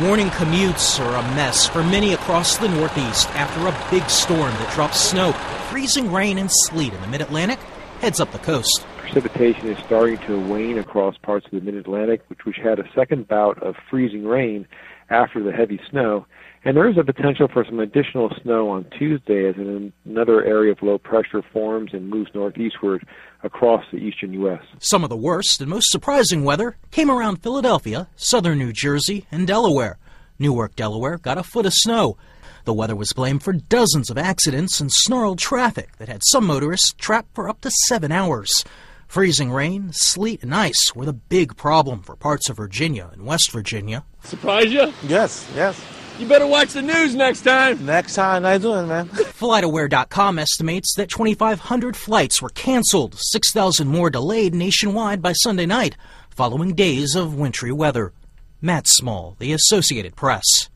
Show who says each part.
Speaker 1: Morning commutes are a mess for many across the Northeast after a big storm that drops snow, freezing rain, and sleet in the mid Atlantic heads up the coast.
Speaker 2: Precipitation is starting to wane across parts of the mid Atlantic, which, which had a second bout of freezing rain after the heavy snow. And there is a potential for some additional snow on Tuesday as another area of low pressure forms and moves northeastward across the eastern U.S.
Speaker 1: Some of the worst and most surprising weather came around Philadelphia, southern New Jersey, and Delaware. Newark, Delaware got a foot of snow. The weather was blamed for dozens of accidents and snarled traffic that had some motorists trapped for up to seven hours. Freezing rain, sleet, and ice were the big problem for parts of Virginia and West Virginia.
Speaker 3: Surprise you?
Speaker 4: Yes, yes.
Speaker 3: You better watch the news next time.
Speaker 4: Next time I do it, man.
Speaker 1: FlightAware.com estimates that 2,500 flights were canceled, 6,000 more delayed nationwide by Sunday night, following days of wintry weather. Matt Small, The Associated Press.